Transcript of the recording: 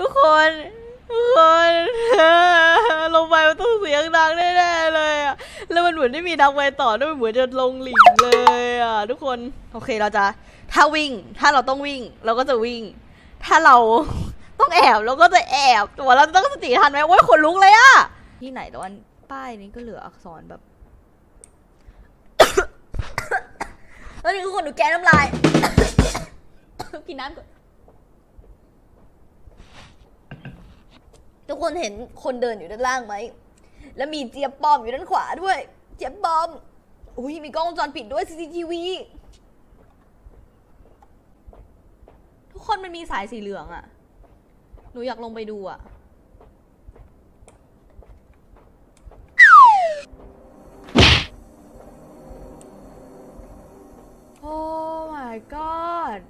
ทุกคนทุกคนลงไปมันต้องเสียงดังแน่ๆเลยอะแล้วมันเหมือนไม่มีดังไปต่อด้วยมันเหมือนจะลงหลิงเลยอะทุกคนโอเคเราจะถ้าวิ่ง ถ้าเราต้องวิ่ง เราก็จะวิ่ง ถ้าเราต้องแอบเราก็จะแอบแต่ว่าเราต้องสติทันไหมโอ้ยขนลุกเลยอะที่ไหนแต่ว่าป้ายนี้ก็เหลืออักษรแบบแล้วนี่คือคนหนูแกน้ำลายกินน้ำก่อน ทุกคนเห็นคนเดินอยู่ด้านล่างไหม แล้วมีเจี๊ยบปอมอยู่ด้านขวาด้วย เจี๊ยบปอม อุ้ยมีกล้องวงจรปิดด้วย CCTV ทุกคนมันมีสายสีเหลืองอะหนูอยากลงไปดูอะโอ้ my god